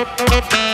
Música